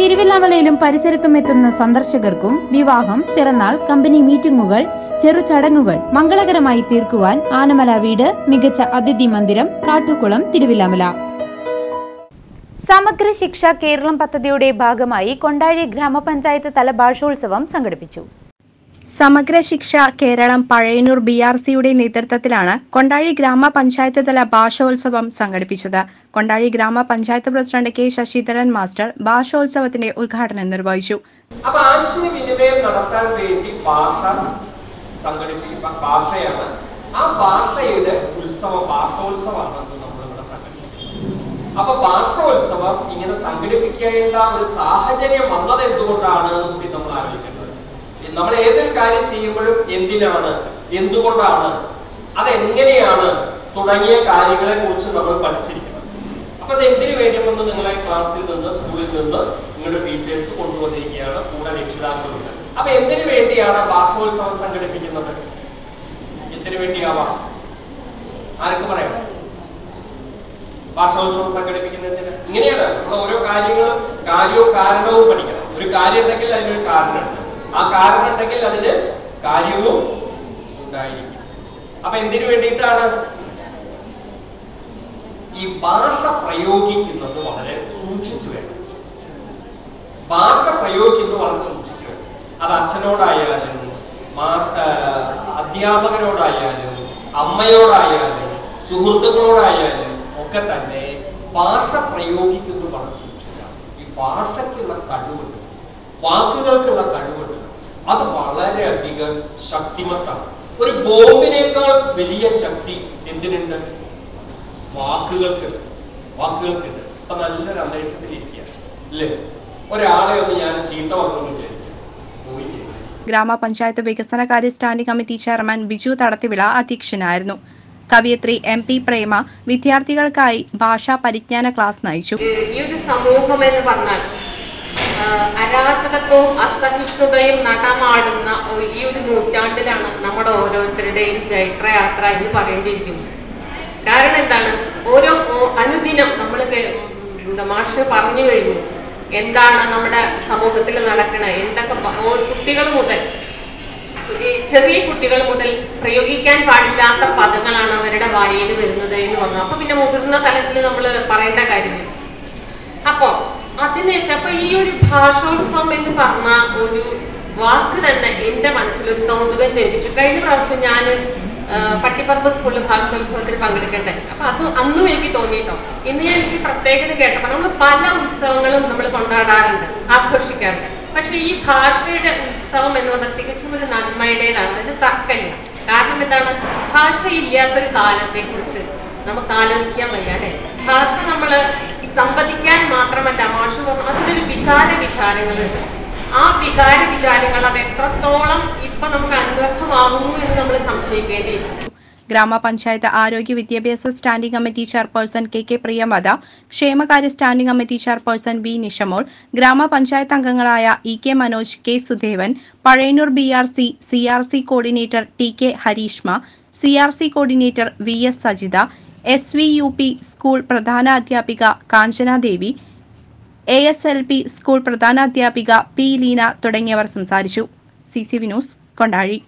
തിരുവില്ലാമലയിലും പരിസരത്തും എത്തുന്ന സന്ദർശകർക്കും വിവാഹം പിറന്നാൾ കമ്പനി മീറ്റിംഗുകൾ ചെറു ചടങ്ങുകൾ മംഗളകരമായി തീർക്കുവാൻ ആനമല വീട് മികച്ച അതിഥി മന്ദിരം കാട്ടുകുളം തിരുവില്ലാമല. സമഗ്ര ശിക്ഷ കേരളം പദ്ധതിയുടെ ഭാഗമായി കൊണ്ടാഴി ഗ്രാമപഞ്ചായത്ത് തല ഭാഷോത്സവം സംഘടിപ്പിച്ചു. സമഗ്ര ശിക്ഷ കേരളം പഴയന്നൂർ ബി ആർ സിയുടെ നേതൃത്വത്തിലാണ് കൊണ്ടാഴി ഗ്രാമപഞ്ചായത്ത് തല ഭാഷോത്സവം സംഘടിപ്പിച്ചത്. കൊണ്ടാഴി ഗ്രാമപഞ്ചായത്ത് പ്രസിഡന്റ് കെ ശശിധരൻ മാസ്റ്റർ ഭാഷോത്സവത്തിന്റെ ഉദ്ഘാടനം നിർവഹിച്ചു. അപ്പൊ ആശയവിനിമയം നടത്താൻ വേണ്ടി ഭാഷ ഭാഷയാണ്. ആ ഭാഷയുടെ ഉത്സവം ഭാഷോത്സവമാണ് സംഘടിപ്പിക്കുന്നത്. അപ്പൊ ഭാഷോത്സവം ഇങ്ങനെ സംഘടിപ്പിക്കേണ്ട ഒരു സാഹചര്യം വന്നത് എന്തുകൊണ്ടാണ് നമ്മൾ ആലോചിക്കേണ്ടത് നമ്മൾ ഏതൊരു കാര്യം ചെയ്യുമ്പോഴും എന്തിനാണ്? എന്തുകൊണ്ടാണ്? അതെങ്ങനെയാണ്? തുടങ്ങിയ കാര്യങ്ങളെ കുറിച്ച് നമ്മൾ പഠിച്ചിരിക്കണം. അപ്പൊ അത് എന്തിനു വേണ്ടിയെന്ന് നിങ്ങളെ ക്ലാസ്സിൽ നിന്ന് സ്കൂളിൽ നിന്ന് നിങ്ങളുടെ ടീച്ചേഴ്സ് കൊണ്ടുവന്നിരിക്കുകയാണ്? കൂടെ രക്ഷിതാക്കളുണ്ട്. അപ്പൊ എന്തിനു വേണ്ടിയാണ് ഭാഷോത്സവം സംഘടിപ്പിക്കുന്നത്? എന്തിനു വേണ്ടിയാവാം? ആർക്ക് പറയാം ഭാഷോത്സവം സംഘടിപ്പിക്കുന്നതിന് ഇങ്ങനെയാണ്. നമ്മൾ ഓരോ കാര്യങ്ങളും കാര്യവും കാരണവും പഠിക്കണം. ഒരു കാര്യം ഉണ്ടെങ്കിൽ അതിനൊരു കാരണമുണ്ട്. ആ കാരണം ഉണ്ടെങ്കിൽ അതിന് കാര്യവും ഉണ്ടായിരിക്കും. അപ്പൊ എന്തിനു വേണ്ടിയിട്ടാണ്? ഈ ഭാഷ പ്രയോഗിക്കുന്നത് വളരെ സൂക്ഷിച്ചു വേണം. ഭാഷ പ്രയോഗിക്കുന്നത് വളരെ സൂക്ഷിച്ചു വേണം. അത് അച്ഛനോടായാലും അധ്യാപകനോടായാലും അമ്മയോടായാലും സുഹൃത്തുക്കളോടായാലും ഒക്കെ തന്നെ ഭാഷ പ്രയോഗിക്കുന്നത് വളരെ സൂക്ഷിച്ചാണ്. ഈ ഭാഷയ്ക്കുള്ള കഴിവുണ്ട്. വാക്കുകൾക്കുള്ള കഴിവുണ്ട്. അത് വളരെയധികം ശക്തിമത്താണ്. ഒരു ബോംബിനേക്കാൾ വലിയ ശക്തി എന്തിനുണ്ട്? വാക്കുകൾക്ക്. വാക്കുകൾക്കുണ്ട്. അപ്പൊ നല്ലൊരു അന്തരീക്ഷത്തിൽ ഇരിക്കുക. അല്ലേ? ഒരാളെ ഒന്ന് ഞാൻ ചീത്ത പറഞ്ഞു വിചാരിക്കുക. പോയില്ലേ ഗ്രാമപഞ്ചായത്ത് വികസനകാര്യ standing committee chairman Biju Thadathivila അധ്യക്ഷനായിരുന്നു. കവിയത്രി എം പി പ്രേമ വിദ്യാർത്ഥികൾക്കായി ഭാഷാ പരിജ്ഞാന ക്ലാസ് നയിച്ചു. ഈ ഒരു സമൂഹം എന്ന് പറഞ്ഞാൽ അരാജകത്വവും അസഹിഷ്ണുതയും നടമാടുന്ന ഈ ഒരു നൂറ്റാണ്ടിലാണ് നമ്മുടെ ഓരോരുത്തരുടെയും ചൈത്രയാത്ര എന്ന് പറയേണ്ടിയിരിക്കുന്നത്. കാരണം എന്താണ്? ഓരോ അനുദിനം നമ്മൾ മാഷ് പറഞ്ഞു കഴിഞ്ഞു. എന്താണ് നമ്മുടെ സമൂഹത്തിൽ നടക്കുന്നത് എന്തൊക്കെ കുട്ടികൾ മുതൽ ചെറിയ കുട്ടികൾ മുതൽ പ്രയോഗിക്കാൻ പാടില്ലാത്ത പദങ്ങളാണ് അവരുടെ വായിൽ വരുന്നത് എന്ന് പറഞ്ഞു. അപ്പൊ പിന്നെ മുതിർന്ന തലത്തിൽ നമ്മൾ പറയേണ്ട കാര്യമില്ല. അപ്പൊ അതിനെയൊക്കെ അപ്പൊ ഈ ഒരു ഭാഷോത്സവം എന്ന് പറഞ്ഞ ഒരു വാക്ക് തന്നെ എന്റെ മനസ്സിൽ ഒരു കൗതുകം ജനിപ്പിച്ചു. കഴിഞ്ഞ പ്രാവശ്യം ഞാൻ പട്ടിപ്പറമ്പ് സ്കൂളിൽ ഭാഷോത്സവത്തിൽ പങ്കെടുക്കട്ടെ അപ്പൊ അത് അന്നും എനിക്ക് തോന്നിയിട്ടോ. ഇന്ന് ഞാൻ എനിക്ക് പ്രത്യേകത കേട്ടപ്പോ നമ്മൾ പല ഉത്സവങ്ങളും നമ്മൾ കൊണ്ടാടാറുണ്ട് ആഘോഷിക്കാറുണ്ട്. പക്ഷെ ഈ ഭാഷയുടെ ഉത്സവം എന്ന് പറഞ്ഞാൽ തികച്ചും ഒരു നന്മയുടേതാണ്. അതിന് തർക്കമില്ല. കാരണം എന്താണ്? ഭാഷയില്ലാത്തൊരു കാലത്തെ കുറിച്ച് നമുക്ക് ആലോചിക്കാൻ വയ്യ ഭാഷ നമ്മൾ സംവദിക്കാൻ മാത്രമല്ല മാഷ് പറഞ്ഞു അതിനൊരു വികാര വിചാരങ്ങളുണ്ട്. ആ വികാര വിചാരങ്ങൾ അത് എത്രത്തോളം ഇപ്പൊ നമുക്ക് അന്വർത്ഥമാകുന്നു എന്ന് നമ്മൾ സംശയിക്കേണ്ടിയിരിക്കും ഗ്രാമപഞ്ചായത്ത് ആരോഗ്യ വിദ്യാഭ്യാസ standing committee chairperson K K Priyamatha ക്ഷേമകാര്യ standing committee chairperson V Nishamol ഗ്രാമപഞ്ചായത്ത് അംഗങ്ങളായ E K Manoj K Sudevan Pazhayannur B R C C R C coordinator T K Harishma C R C coordinator V S Sajitha S V U P school പ്രധാനാധ്യാപിക Kanchanadevi A S L P school പ്രധാനാധ്യാപിക P Leena തുടങ്ങിയവർ സംസാരിച്ചു. C C V news Kondazhi.